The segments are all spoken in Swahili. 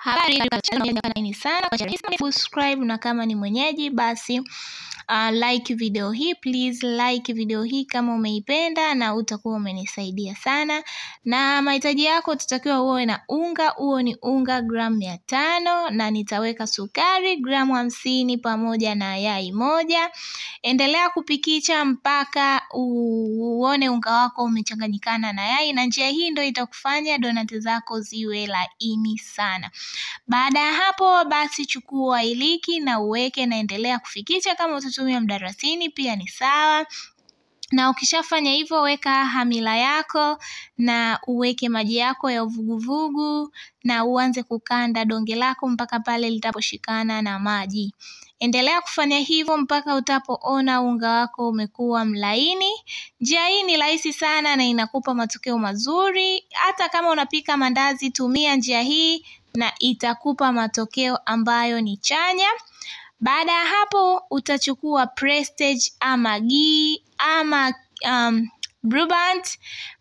Habari sana. Subscribe, na kama ni mwenyeji basi uh, like video hii please, like video hii kama umeipenda, na utakuwa umenisaidia sana. Na mahitaji yako tutakiwa uwe na unga, huo ni unga gramu mia tano na nitaweka sukari gramu hamsini pamoja na yai moja. Endelea kupikicha mpaka uone unga wako umechanganyikana na yai, na njia hii ndio itakufanya donati zako ziwe laini sana. Baada ya hapo basi chukua iliki na uweke, naendelea kufikicha. Kama utatumia mdarasini pia ni sawa na ukishafanya hivyo weka hamila yako na uweke maji yako ya uvuguvugu na uanze kukanda donge lako mpaka pale litaposhikana na maji. Endelea kufanya hivyo mpaka utapoona unga wako umekuwa mlaini. Njia hii ni rahisi sana na inakupa matokeo mazuri. Hata kama unapika mandazi, tumia njia hii na itakupa matokeo ambayo ni chanya. Baada ya hapo utachukua Prestige ama ghee ama um, Blueband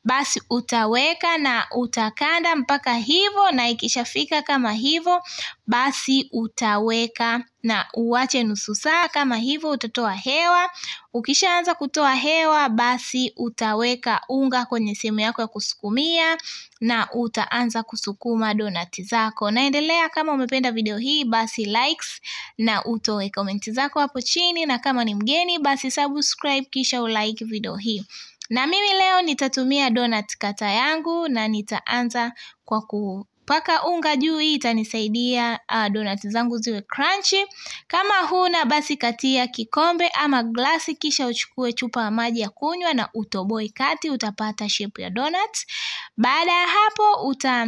basi utaweka na utakanda mpaka hivyo, na ikishafika kama hivyo basi utaweka na uache nusu saa kama hivyo, utatoa hewa. Ukishaanza kutoa hewa basi utaweka unga kwenye sehemu yako ya kusukumia na utaanza kusukuma donati zako. Naendelea, kama umependa video hii basi likes na utoe komenti zako hapo chini, na kama ni mgeni basi subscribe kisha ulike video hii. Na mimi leo nitatumia donut kata yangu na nitaanza kwa kupaka unga juu. Hii itanisaidia uh, donut zangu ziwe crunchy. Kama huna basi katia kikombe ama glasi, kisha uchukue chupa ya maji ya kunywa na utoboe kati, utapata shape ya donut. Baada ya hapo uta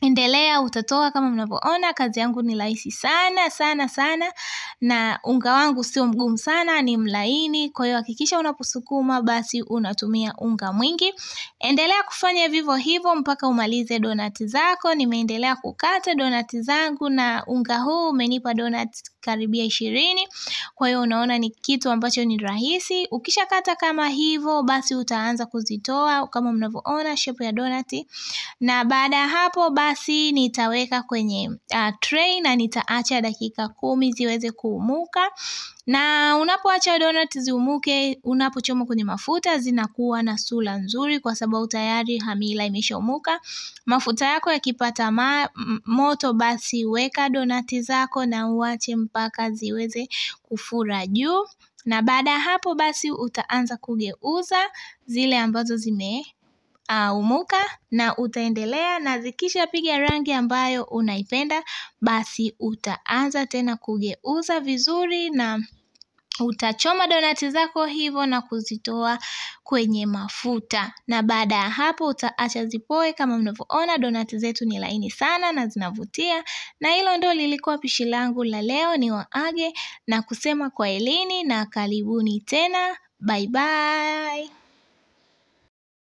endelea utatoa kama mnavyoona. Kazi yangu ni rahisi sana sana sana, na unga wangu sio mgumu sana, ni mlaini. Kwa hiyo hakikisha unaposukuma basi unatumia unga mwingi. Endelea kufanya vivyo hivyo mpaka umalize donati zako. Nimeendelea kukata donati zangu na unga huu umenipa donati karibia ishirini. Kwa hiyo unaona ni kitu ambacho ni rahisi. Ukishakata kama hivyo basi utaanza kuzitoa kama mnavyoona shepu ya donati, na baada ya hapo basi nitaweka kwenye uh, tray na nitaacha dakika kumi ziweze kuumuka. Na unapoacha donut ziumuke, unapochoma kwenye mafuta zinakuwa na sura nzuri, kwa sababu tayari hamila imeshaumuka. Mafuta yako yakipata ma moto, basi weka donati zako na uache mpaka ziweze kufura juu, na baada ya hapo basi utaanza kugeuza zile ambazo zime umuka na utaendelea na zikishapiga rangi ambayo unaipenda basi utaanza tena kugeuza vizuri na utachoma donati zako hivyo na kuzitoa kwenye mafuta, na baada ya hapo utaacha zipoe. Kama mnavyoona donati zetu ni laini sana na zinavutia, na hilo ndo lilikuwa pishi langu la leo. Ni waage na kusema kwa elini na karibuni tena, bye bye.